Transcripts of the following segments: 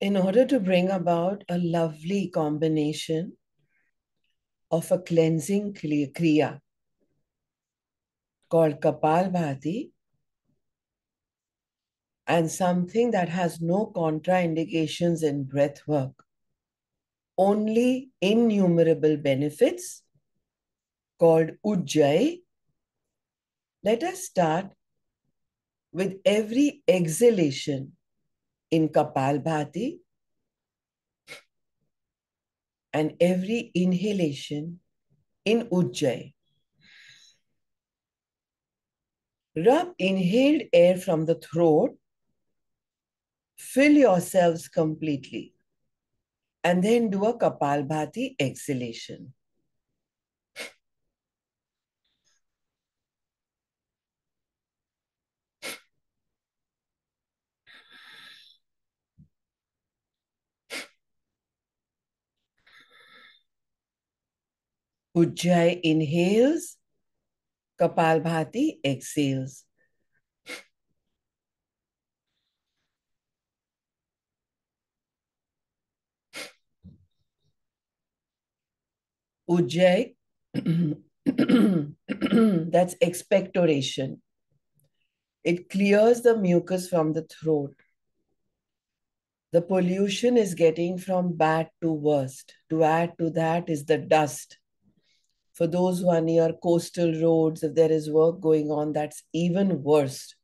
in order to bring about a lovely combination of a cleansing kriya called Kapalbhati and something that has no contraindications in breath work, only innumerable benefits called Ujjayi. Let us start with every exhalation in Kapalbhati and every inhalation in Ujjayi. Rub inhaled air from the throat, fill yourselves completely, and then do a Kapalbhati exhalation. Ujjayi inhales, Kapalbhati exhales. Ujjayi, that's expectoration. It clears the mucus from the throat. The pollution is getting from bad to worst. To add to that is the dust for those who are near coastal roads, if there is work going on, that's even worse.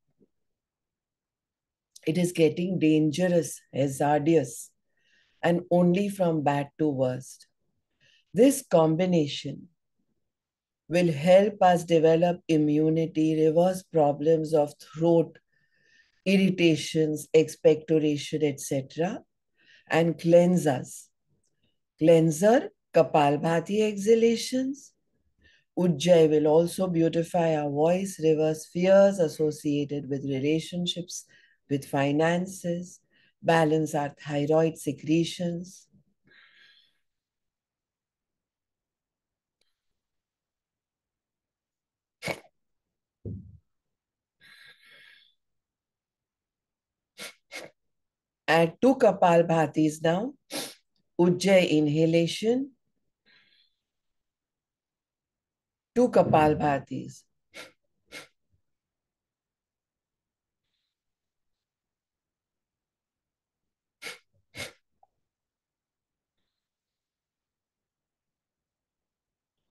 It is getting dangerous, hazardous, and only from bad to worst. This combination will help us develop immunity, reverse problems of throat irritations, expectoration, etc., and cleanse us. Cleanser, Kapalbhati exhalations, Ujjayi will also beautify our voice, reverse fears associated with relationships, with finances, balance our thyroid secretions. Add two Kapalbhatis now. Ujjayi inhalation two Kapalbhatis.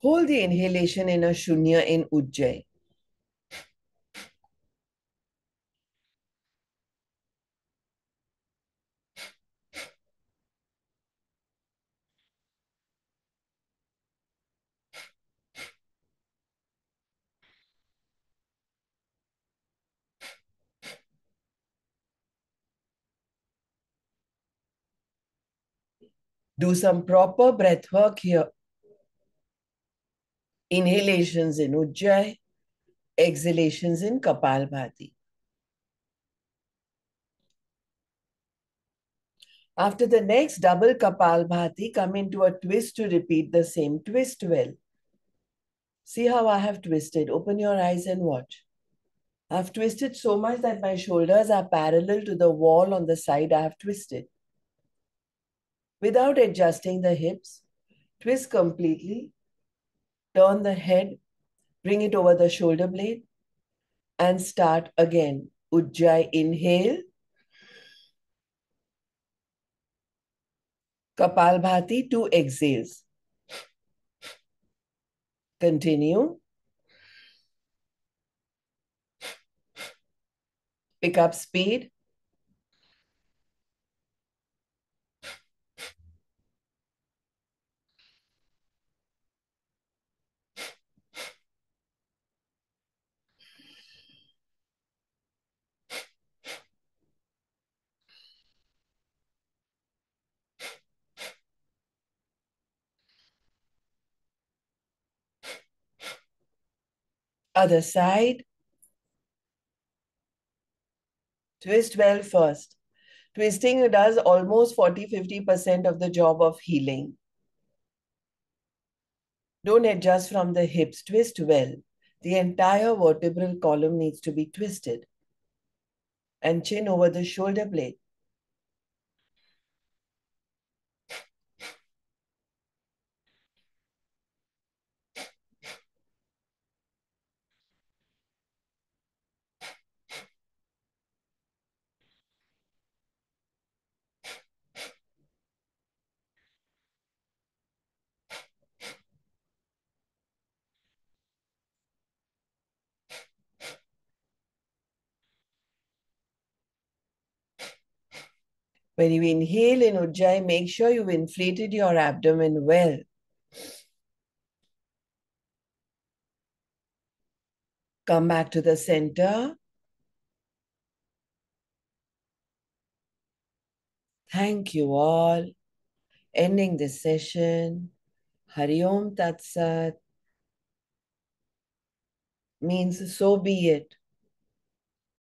Hold the inhalation in a shunya in Ujjayi. Do some proper breath work here. Inhalations in Ujjayi, exhalations in Kapalbhati. After the next double Kapalbhati, come into a twist to repeat the same twist well. See how I have twisted. Open your eyes and watch. I've twisted so much that my shoulders are parallel to the wall on the side I have twisted without adjusting the hips. Twist completely. Turn the head. Bring it over the shoulder blade. And start again. Ujjayi, inhale. Kapalbhati, two exhales. Continue. Pick up speed. Other side. Twist well first. Twisting does almost 40-50% of the job of healing. Don't adjust from the hips. Twist well. The entire vertebral column needs to be twisted. And chin over the shoulder blade. When you inhale in Ujjayi, make sure you've inflated your abdomen well. Come back to the center. Thank you all. Ending this session. Hari Om Tat Sat means so be it.